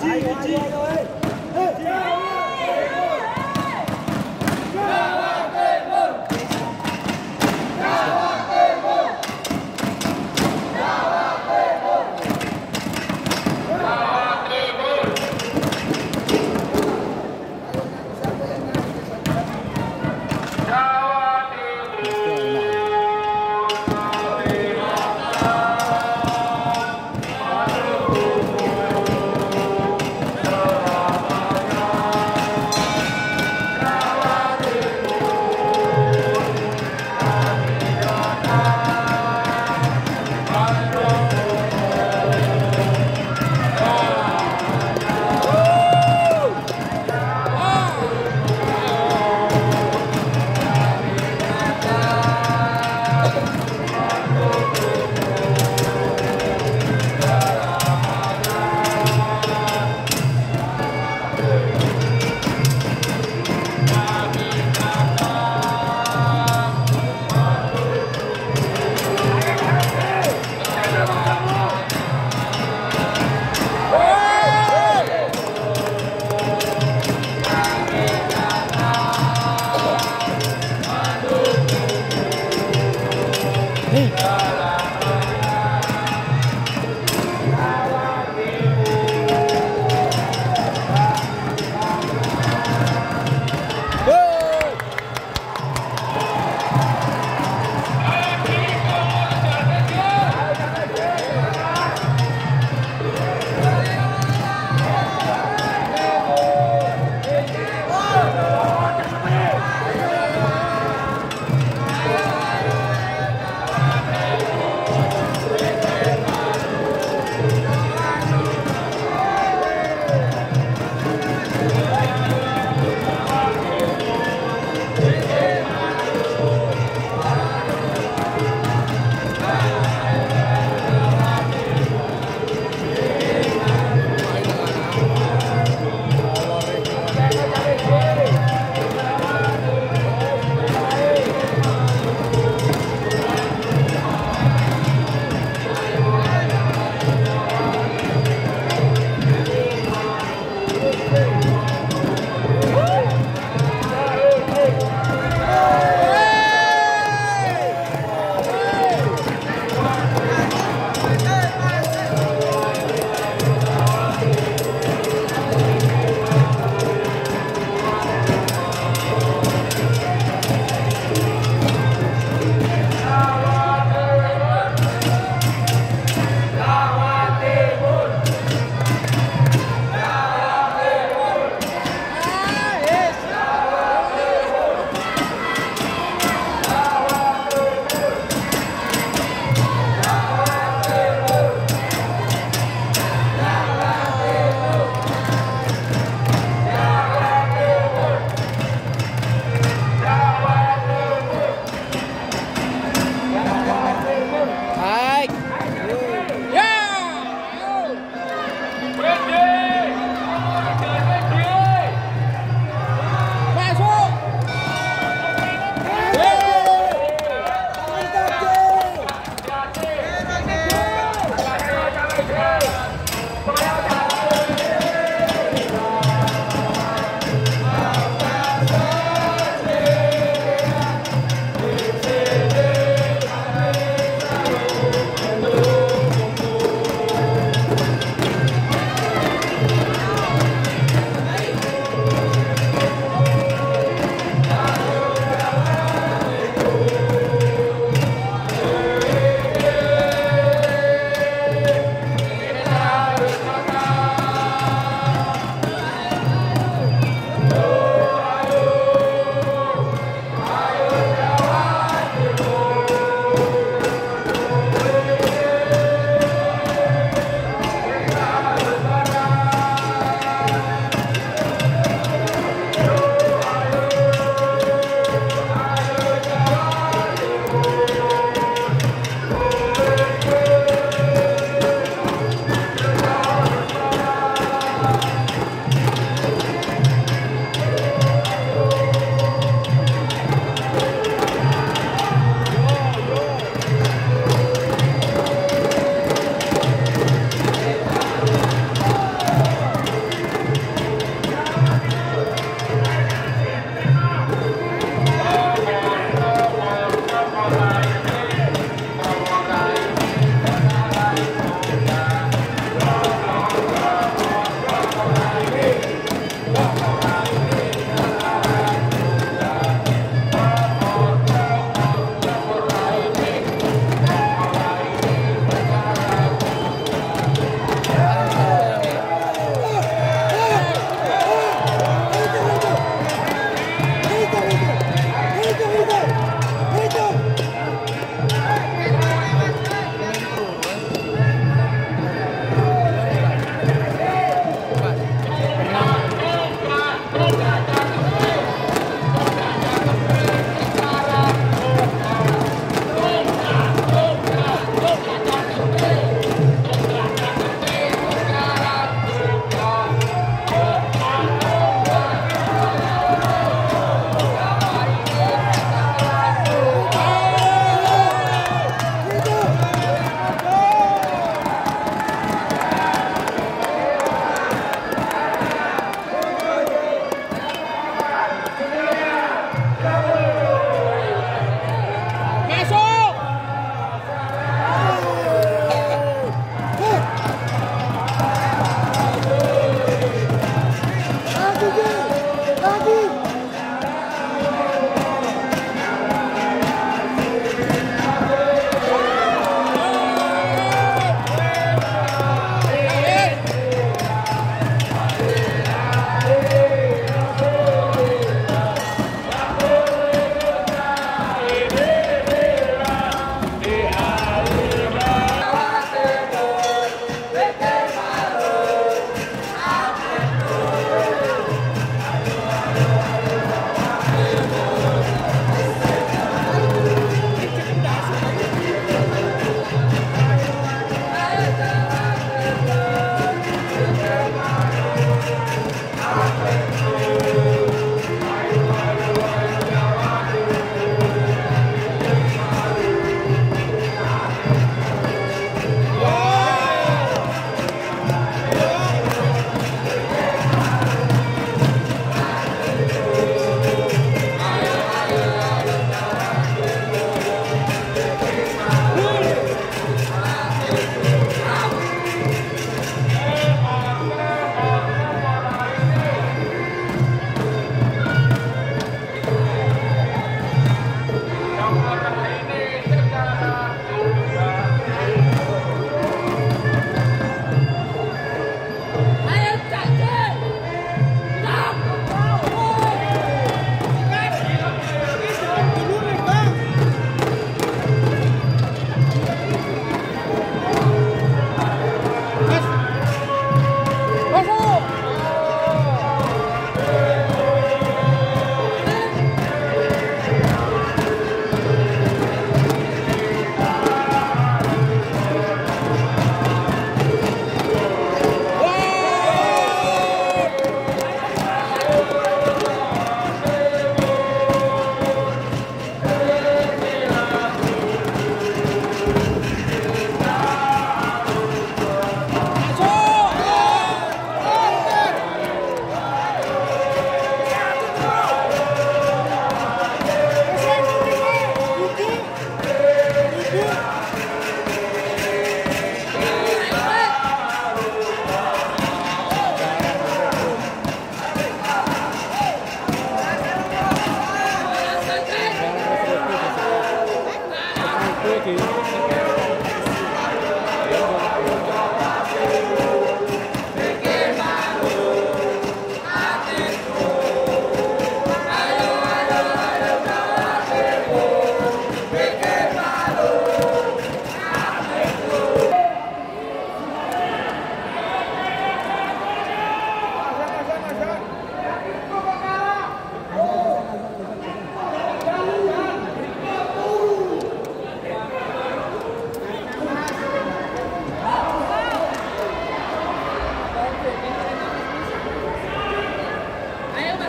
敬礼敬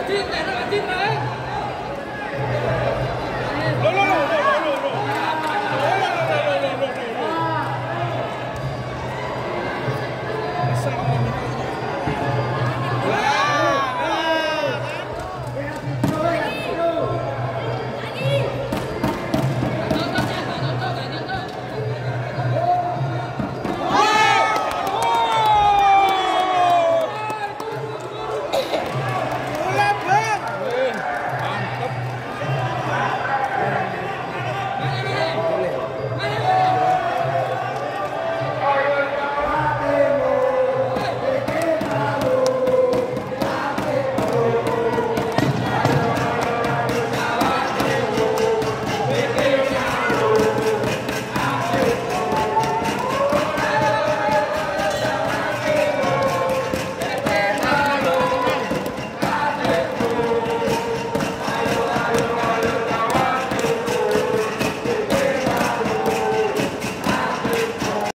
进来，进来。